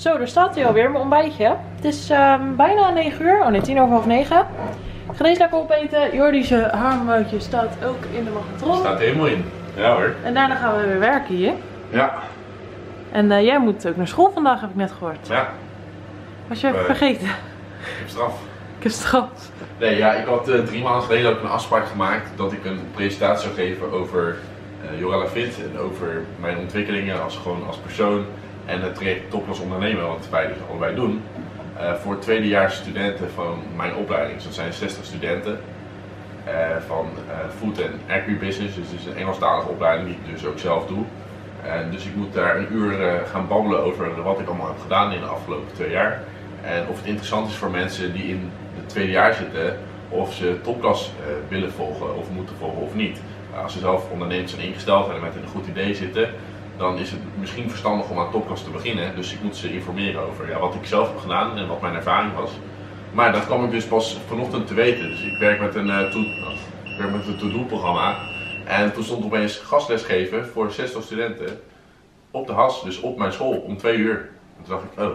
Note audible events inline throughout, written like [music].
Zo, daar staat hij alweer, mijn ontbijtje. Het is ehm, bijna 9 uur. Oh nee, 10 over half 9. Ik ga deze lekker opeten. Jordi's haarmoutje staat ook in de magnetron. Staat helemaal in. Ja hoor. En daarna gaan we weer werken hier. Ja. En eh, jij moet ook naar school vandaag, heb ik net gehoord. Ja. Was je Nee. vergeten? Ik heb straf. Ik heb straf. Nee, ja, ik had eh, drie maanden geleden ook een afspraak gemaakt dat ik een presentatie zou geven over eh Jorella Fit en over mijn ontwikkelingen als gewoon als persoon en het traject Toplos ondernemen, wat wij dus allebei doen, eh, voor tweedejaars studenten van mijn opleiding. Dus dat zijn 60 studenten eh, van eh, food en agribusiness, dus het is een Engelstalige opleiding die ik dus ook zelf doe. Dus ik moet daar een uur gaan babbelen over wat ik allemaal heb gedaan in de afgelopen twee jaar. En of het interessant is voor mensen die in het tweede jaar zitten, of ze topklas willen volgen of moeten volgen of niet. Als ze zelf ondernemers zijn ingesteld en met een goed idee zitten, dan is het misschien verstandig om aan topklas te beginnen. Dus ik moet ze informeren over ja, wat ik zelf heb gedaan en wat mijn ervaring was. Maar dat kwam ik dus pas vanochtend te weten. Dus ik werk met een, eh, to- ik werk met een to-do-programma. En toen stond opeens gastles geven voor 60 studenten op de has, dus op mijn school, om twee uur. En toen dacht ik, oh,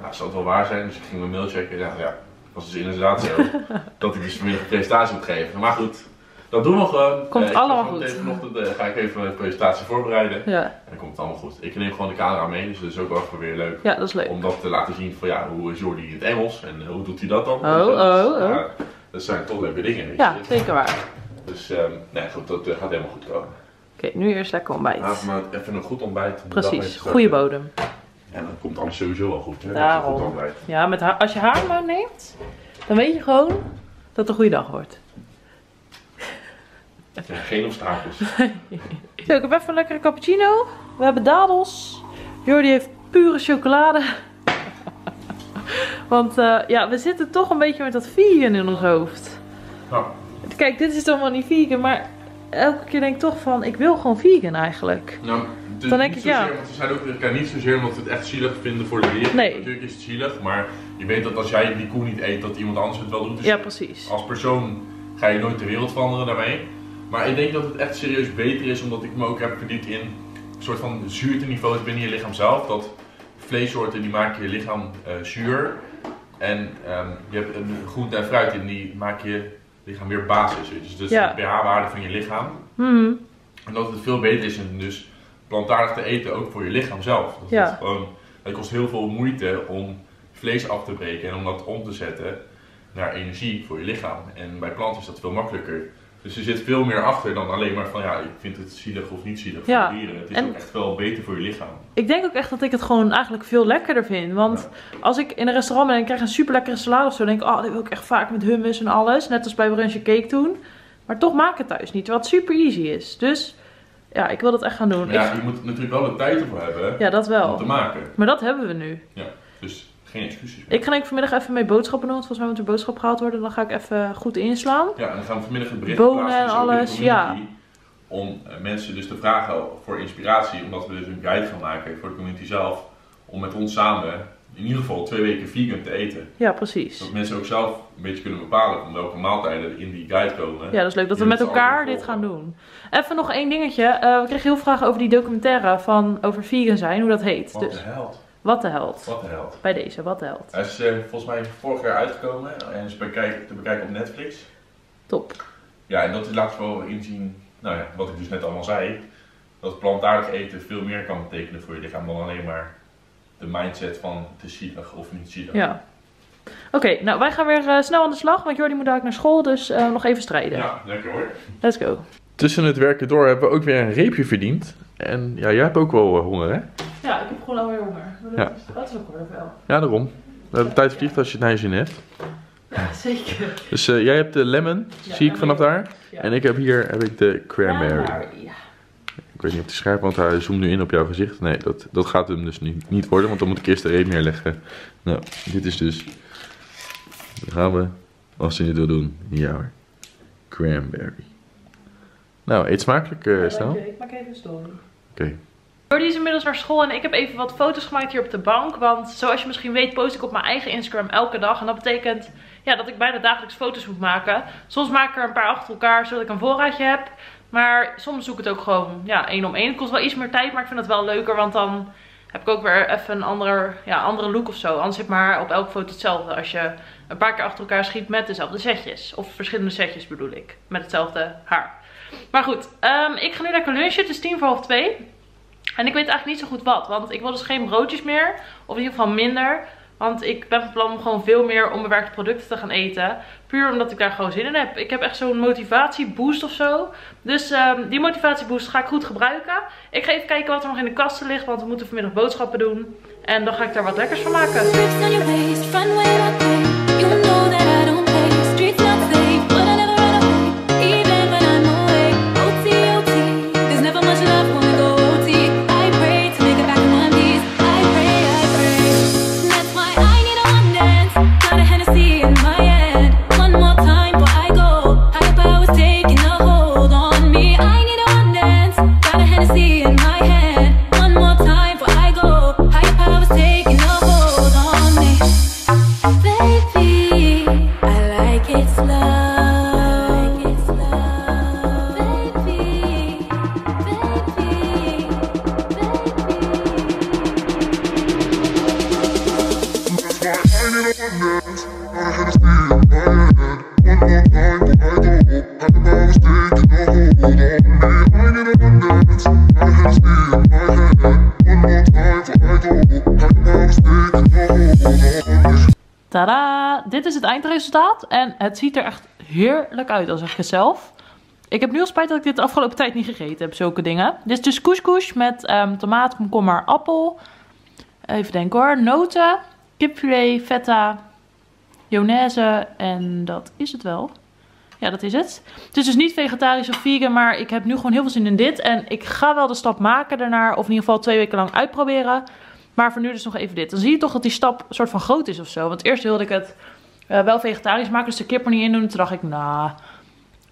ja, zou het wel waar zijn? Dus ik ging mijn mail checken. Ja, ja, het was dus inderdaad zo. [laughs] dat ik dus vanmiddag een presentatie moet geven. Maar goed, dat doen we gewoon. Komt Eh, allemaal goed. Vanochtend eh, ga ik even mijn presentatie voorbereiden. Ja. En dan komt het allemaal goed. Ik neem gewoon de camera mee, dus dat is ook wel weer leuk. ja, dat is leuk. Om dat te laten zien van ja, hoe is Jordi in het Engels en eh, hoe doet hij dat dan? Oh, Dus dat oh, oh. ja, dat zijn toch leuke dingen. weet Ja, je. zeker waar. Dus ehm, nee, goed, dat gaat helemaal goed komen. Oké, nu eerst lekker ontbijt. Even een goed ontbijt. Precies, goede bodem. En dan komt alles sowieso wel goed. Hè? dat Daarom. goed ontbijt. Ja, met haar, als je haarmout neemt, dan weet je gewoon dat het een goede dag wordt. Ja, geen obstakels. Zo, ik heb even een lekkere cappuccino. We hebben dadels. Jordi heeft pure chocolade. [laughs] Want eh, ja, we zitten toch een beetje met dat vegan in ons hoofd. nou, Kijk, dit is dan wel niet vegan, maar elke keer denk ik toch van, ik wil gewoon vegan eigenlijk. nou, dus Dan denk ik, ja. Want we zijn ook elkaar niet zozeer omdat we het echt zielig vinden voor de wereld. Nee. Natuurlijk is het zielig, maar je weet dat als jij die koe niet eet, dat iemand anders het wel doet. Dus Ja, precies. als persoon ga je nooit de wereld veranderen daarmee. Maar ik denk dat het echt serieus beter is, omdat ik me ook heb verdiept in een soort van zuurteniveaus binnen je lichaam zelf. Dat vleessoorten die maken je lichaam eh, zuur. En ehm, je hebt een groente en fruit in die maken je lichaam weer basis. Dus dat is Ja. de pH-waarde van je lichaam. Mhm. En dat het veel beter is om dus plantaardig te eten, ook voor je lichaam zelf. Dat Ja. gewoon, het kost heel veel moeite om vlees af te breken en om dat om te zetten naar energie voor je lichaam. En bij planten is dat veel makkelijker. Dus er zit veel meer achter dan alleen maar van ja, ik vind het zielig of niet zielig Ja. voor dieren. Het is En- ook echt wel beter voor je lichaam. Ik denk ook echt dat ik het gewoon eigenlijk veel lekkerder vind. Want als ik in een restaurant ben en ik krijg een super lekkere salade of zo, dan denk ik, oh, dit wil ik echt vaak met hummus en alles. Net als bij Brunchje Cake toen. Maar toch maak het thuis niet, het super easy is. Dus ja, ik wil dat echt gaan doen. Maar ja, Ik- je moet natuurlijk wel de tijd ervoor hebben ja dat om wel. te maken. Maar dat hebben we nu. Ja, dus geen excuses meer. Ik ga denk ik vanmiddag even mee boodschappen doen, want volgens mij moet er boodschap gehaald worden. Dan ga ik even goed inslaan. Ja, en dan gaan we vanmiddag het bericht Bonen plaatsen, en dus alles, ja. Om eh, mensen dus te vragen voor inspiratie, omdat we dus een guide gaan maken voor de community zelf. Om met ons samen in ieder geval twee weken vegan te eten. Ja, precies. Zodat mensen ook zelf een beetje kunnen bepalen van welke maaltijden in die guide komen. Ja, dat is leuk dat we met elkaar dit gaan doen. Even nog één dingetje. Eh, we kregen heel veel vragen over die documentaire van over vegan zijn, hoe dat heet. Wat Dus de held. Wat de held. Wat de held. Bij deze, wat de held. Hij is eh, volgens mij vorig jaar uitgekomen en is bekijk- te bekijken op Netflix. Top. Ja, en dat laat wel inzien, nou ja, wat ik dus net allemaal zei. Dat plantaardig eten veel meer kan betekenen voor je lichaam dan alleen maar de mindset van is zielig of niet zielig. Ja. Oké, nou wij gaan weer eh, snel aan de slag, want Jordi moet dadelijk naar school, dus eh, nog even strijden. Ja, lekker hoor. Let's go. Tussen het werken door hebben we ook weer een reepje verdiend. En ja, jij hebt ook wel honger hè? Ik heb gewoon alweer honger. Dat, Ja. is, dat is ook wel wel. Ja, daarom. De tijd vliegt als je het naar je zin hebt. Ja, [laughs] zeker. Dus eh, jij hebt de lemon, Ja, zie ik vanaf daar. Ja. En ik heb hier heb ik de cranberry. Ja. Ik weet niet of die scherp, want hij zoomt nu in op jouw gezicht. Nee, dat, dat gaat hem dus niet, niet worden, want dan moet ik eerst de reep neerleggen. Nou, dit is dus... Dan gaan we, als hij dit wil doen, ja hoor. Cranberry. Nou, eet smakelijk, eh snel. Oké. Ik maak even een story. Jordi is inmiddels naar school en ik heb even wat foto's gemaakt hier op de bank. Want zoals je misschien weet post ik op mijn eigen Instagram elke dag. En dat betekent ja, dat ik bijna dagelijks foto's moet maken. Soms maak ik er een paar achter elkaar zodat ik een voorraadje heb. Maar soms zoek ik het ook gewoon ja, één om één. Het kost wel iets meer tijd, maar ik vind het wel leuker. Want dan heb ik ook weer even een andere, ja, andere look of zo. Anders heb maar op elke foto hetzelfde. Als je een paar keer achter elkaar schiet met dezelfde setjes. Of verschillende setjes bedoel ik. Met hetzelfde haar. Maar goed, ehm, ik ga nu lekker lunchen. Het is tien voor half twee. En ik weet eigenlijk niet zo goed wat. Want ik wil dus geen broodjes meer. Of in ieder geval minder. Want ik ben van plan om gewoon veel meer onbewerkte producten te gaan eten. Puur omdat ik daar gewoon zin in heb. Ik heb echt zo'n motivatieboost of zo. Dus um, die motivatieboost ga ik goed gebruiken. Ik ga even kijken wat er nog in de kasten ligt. Want we moeten vanmiddag boodschappen doen. En dan ga ik daar wat lekkers van maken. Tada! Dit is het eindresultaat en het ziet er echt heerlijk uit als ik het zelf. Ik heb nu al spijt dat ik dit de afgelopen tijd niet gegeten heb, zulke dingen. Dit is dus couscous met um, tomaat, komkommer, appel. Even denken hoor. Noten, kipfilet, feta, yonaise en dat is het wel. Ja, dat is het. Het is dus niet vegetarisch of vegan, maar ik heb nu gewoon heel veel zin in dit. En ik ga wel de stap maken daarna, of in ieder geval twee weken lang uitproberen. Maar voor nu dus nog even dit. Dan zie je toch dat die stap soort van groot is of zo. Want eerst wilde ik het uh, wel vegetarisch maken, dus de kip er niet in doen. Toen dacht ik, nou,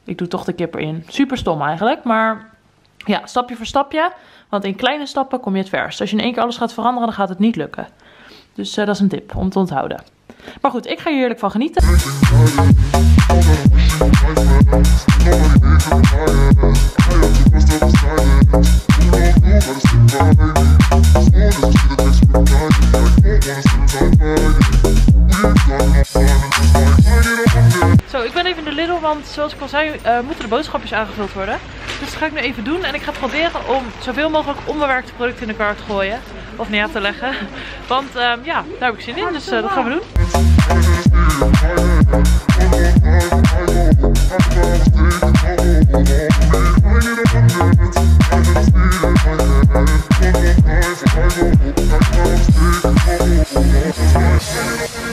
ik doe toch de kip erin. Super stom eigenlijk, maar ja, stapje voor stapje. Want in kleine stappen kom je het verst. Als je in één keer alles gaat veranderen, dan gaat het niet lukken. Dus uh, dat is een tip om te onthouden. Maar goed, ik ga hier heerlijk van genieten. Zo, ik ben even in de Lidl, want zoals ik al zei, uh, moeten de boodschapjes aangevuld worden. Dus dat ga ik nu even doen. En ik ga proberen om zoveel mogelijk onbewerkte producten in de kar te gooien. Of neer te leggen. Want um, ja, daar heb ik zin in. Dus uh, dat gaan we doen. [laughs]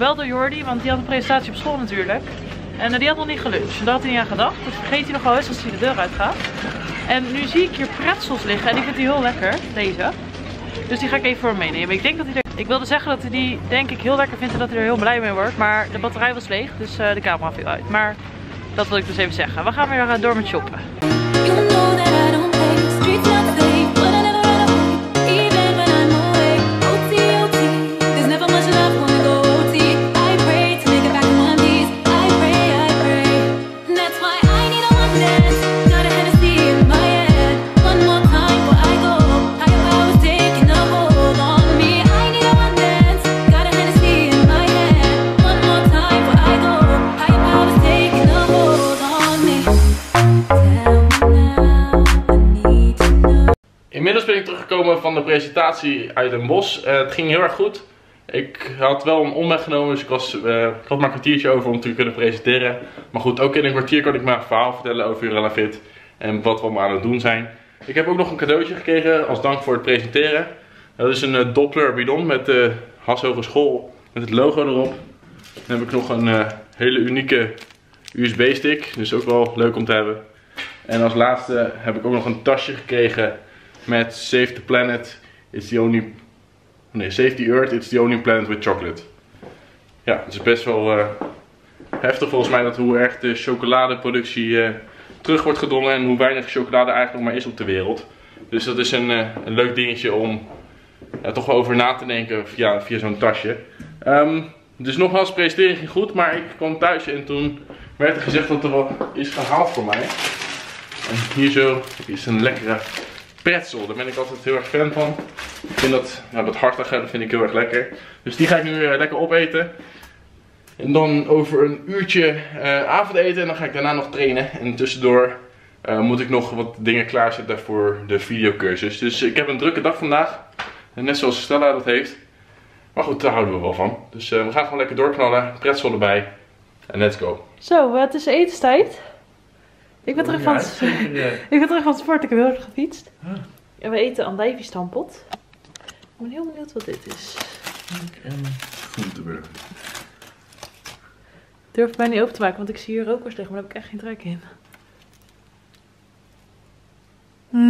gebeld door Jordi, want die had een presentatie op school natuurlijk. En uh, die had nog niet geluncht. Daar had hij niet aan gedacht. Dat vergeet hij nog wel eens als hij de deur uitgaat. En nu zie ik hier pretzels liggen en ik vind die heel lekker, deze. Dus die ga ik even voor hem meenemen. Ik denk dat hij. Ik wilde zeggen dat hij die denk ik heel lekker vindt en dat hij er heel blij mee wordt. Maar de batterij was leeg, dus uh, de camera viel uit. Maar dat wil ik dus even zeggen. We gaan weer uh, door met shoppen. Teruggekomen van de presentatie uit een bos. Uh, het ging heel erg goed. Ik had wel een omweg genomen, dus ik, was, uh, ik had maar een kwartiertje over om te kunnen presenteren. Maar goed, ook in een kwartier kan ik een verhaal vertellen over Urella en wat we allemaal aan het doen zijn. Ik heb ook nog een cadeautje gekregen als dank voor het presenteren. Dat is een uh, Doppler bidon met de Has Hogeschool met het logo erop. Dan heb ik nog een hele unieke USB stick, dus ook wel leuk om te hebben. En als laatste heb ik ook nog een tasje gekregen met Save the Planet, it's the only... Nee, Save the Earth, it's the only planet with chocolate. Ja, het is best wel uh, heftig volgens mij dat hoe erg de chocoladeproductie uh, terug wordt gedrongen en hoe weinig chocolade eigenlijk nog maar is op de wereld. Dus dat is een, eh, een leuk dingetje om ja, toch wel over na te denken via, via zo'n tasje. Ehm, dus nogmaals, presentering ging goed, maar ik kwam thuis en toen werd er gezegd dat er wel is gehaald voor mij. En hier zo is een lekkere pretzel. Daar ben ik altijd heel erg fan van. Ik vind dat, ja, dat hartige, dat vind ik heel erg lekker. Dus die ga ik nu eh, lekker opeten. En dan over een uurtje eh, avondeten en dan ga ik daarna nog trainen. En tussendoor eh, moet ik nog wat dingen klaarzetten voor de videocursus. Dus ik heb een drukke dag vandaag. Net zoals Stella dat heeft. Maar goed, daar houden we wel van. Dus we gaan gewoon lekker doorknallen. Pretzel erbij. En let's go. Zo, het is etenstijd. [laughs] Ik ben, terug van, het- ik ben terug van sport. Ik heb heel hard gefietst. En we eten andijviestampot. Ik ben heel benieuwd wat dit is. En groenteburger. Ik durf mij niet open te maken, want ik zie hier rokers liggen, maar daar heb ik echt geen trek in.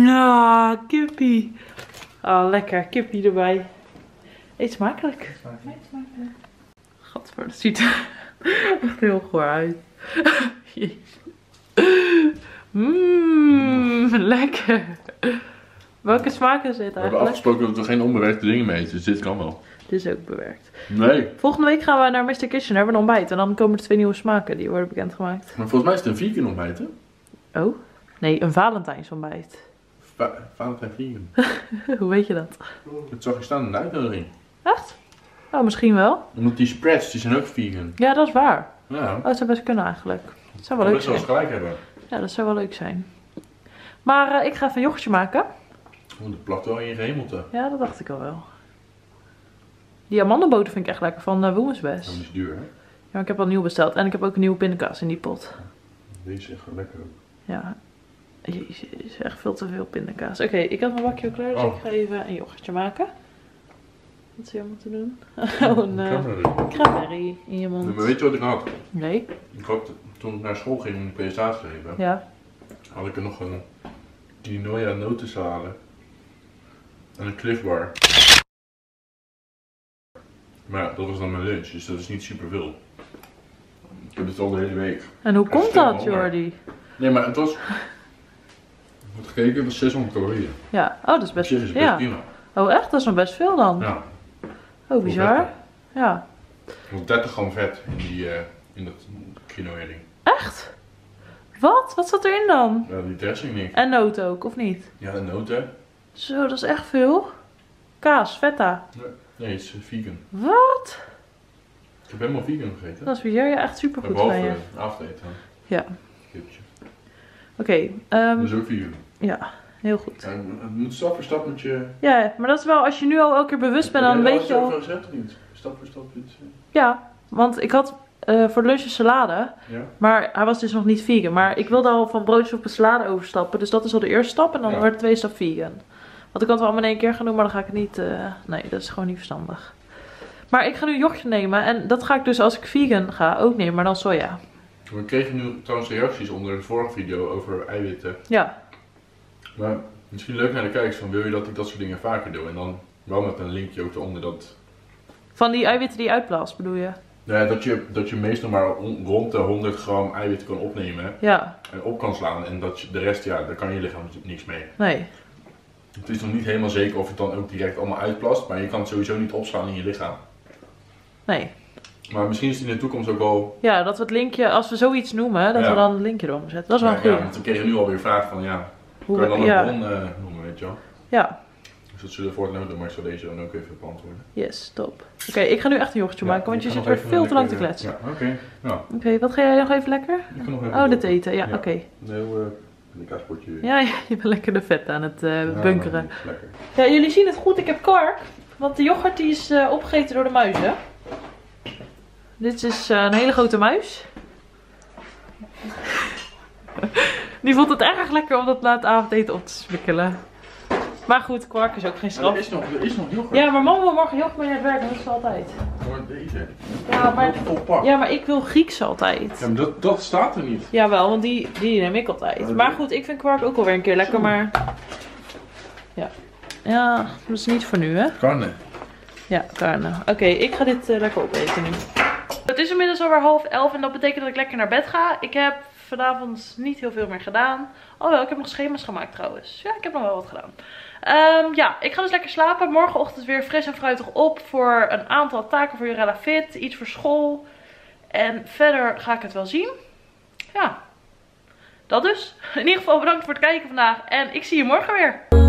Nou, kippie. Oh, lekker. Kippie erbij. Eet smakelijk. Eet smakelijk. Gadver, dat ziet er [laughs] echt heel goor uit. [laughs] Jezus. Mmm, [laughs] lekker. Welke smaak is dit We hebben eigenlijk? afgesproken dat we geen onbewerkte dingen mee eten, dus dit kan wel. Dit is ook bewerkt. Nee, Volgende week gaan we naar Mr. Kitchen, hebben een ontbijt. En dan komen er twee nieuwe smaken, die worden bekendgemaakt. maar volgens mij is het een vegan ontbijt, hè? Oh? Nee, een Valentijnsontbijt. Va Valentijn vegan. [laughs] Hoe weet je dat? Dat zag ik staan in de uitnodiging. Echt? Oh, misschien wel. Omdat die spreads, die zijn ook vegan. Ja, dat is waar. Ja, Oh, dat zou best kunnen eigenlijk. Dat zou wel leuk zijn. eens gelijk hebben. Ja, dat zou wel leuk zijn. Maar eh, ik ga even een yoghurtje maken. Oh, dat plakt wel in je gehemelte. Ja, dat dacht ik al wel. Die amandelboter vind ik echt lekker van uh, Women's Dat is duur, hè? Ja, maar ik heb al nieuw besteld. En ik heb ook een nieuwe pindakaas in die pot. Deze is echt wel lekker ook. Ja. Jezus, is echt veel te veel pindakaas. Oké, ik had mijn bakje al klaar, dus Oh. ik ga even een yoghurtje maken. Wat zou je moeten doen? [laughs] Oh, een eh, cranberry in je mond. Maar weet je wat ik had? Nee? Ik had, toen ik naar school ging om de presentatie te geven, Ja. had ik er nog een quinoa notensalade. En een Cliff Bar. Maar ja, dat was dan mijn lunch, dus dat is niet super veel. Ik heb het al de hele week. En hoe komt dat. Jordi? Nee, maar het was. Ik had gekeken, het was 600 calorieën. Ja, oh, dat is best... is best Ja. prima. Oh, echt? Dat is nog best veel dan. Ja, Oh, bizar. Ja. want 30 gram vet in, die, eh, in dat quinoa ding. Echt? Wat? Wat zat erin dan? Ja, die dressing niet. En noot ook, of niet? Ja, de noten. Zo, dat is echt veel. Kaas, feta. Nee, het is eh, vegan. Wat? Ik heb helemaal vegan gegeten. Dat is bizar. Ja, echt super goed van je. avondeten. Ja. Kipje. Oké, ehm, Dat is ook vegan. ja, heel goed. Ja, het moet stap voor stap met je... Ja, maar dat is wel, als je nu al elke keer bewust bent, dan Heb weet je al al... gezegd of niet? Stap voor stap iets. eh, Ja, want ik had eh, voor de lunch een salade, Ja. maar hij was dus nog niet vegan. Maar ik wilde al van broodjes op een salade overstappen, dus dat is al de eerste stap en dan Ja. wordt de tweede stap vegan. Want ik kan het wel allemaal in één keer gaan doen, maar dan ga ik het niet... eh, nee, dat is gewoon niet verstandig. Maar ik ga nu yoghurt nemen en dat ga ik dus als ik vegan ga ook nemen, maar dan soja. We kregen nu trouwens reacties onder de vorige video over eiwitten. Ja, Maar misschien leuk naar de kijkers van wil je dat ik dat soort dingen vaker doe? En dan wel met een linkje ook eronder dat... van die eiwitten die je uitblaast bedoel je? Ja, dat, je, dat je meestal maar on- rond de 100 gram eiwitten kan opnemen Ja, en op kan slaan. En dat je, de rest, ja, daar kan je lichaam natuurlijk niks mee. nee. Het is nog niet helemaal zeker of het dan ook direct allemaal uitplast, maar je kan het sowieso niet opslaan in je lichaam. Nee. Maar misschien is het in de toekomst ook wel... Ja, dat we het linkje, als we zoiets noemen, dat Ja. we dan een linkje eronder zetten. Dat is wel ja, ja, goeie. want we kregen nu alweer vraag van, ja, Hoe kan je we- dan een ja, bron eh, noemen, weet je wel? ja, Dus dat zullen we voortaan doen, maar ik zal deze dan ook even beantwoorden. yes, top. Oké, ik ga nu echt een yoghurtje Ja, maken, want je zit weer veel te lang te kletsen. Ja, oké. Ja, Oké, wat ga jij nog even lekker? ik nog even... Oh, dit eten. Ja, oké. Een heel [laughs] uh. Ja, je bent lekker de vet aan het eh, bunkeren. Ja, jullie zien het goed. Ik heb kwark. Want de yoghurt die is eh, opgegeten door de muizen. Dit is eh, een hele grote muis. [laughs] Die vond het erg lekker om dat na het avondeten op te smikkelen. Maar goed, kwark is ook geen Er straf. is nog, er is nog yoghurt. Ja, maar mama wil morgen yoghurt mee naar het werk. Dat is altijd. Voor deze. Ja, maar, ja, maar ik wil Grieks altijd. Ja, maar dat, dat staat er niet. Jawel, want die, die neem ik altijd. Maar goed, ik vind kwark ook wel weer een keer lekker, maar... Ja. Ja, dat is niet voor nu, hè? Karne. Ja, karne. Oké, ik ga dit eh, lekker opeten nu. Het is inmiddels alweer half elf en dat betekent dat ik lekker naar bed ga. Ik heb vanavond niet heel veel meer gedaan. Oh wel, ik heb nog schema's gemaakt trouwens. Ja, ik heb nog wel wat gedaan. Ehm, ja, ik ga dus lekker slapen. Morgenochtend weer fris en fruitig op voor een aantal taken voor Jurella Fit. Iets voor school. En verder ga ik het wel zien. Ja, dat dus. In ieder geval bedankt voor het kijken vandaag. En ik zie je morgen weer.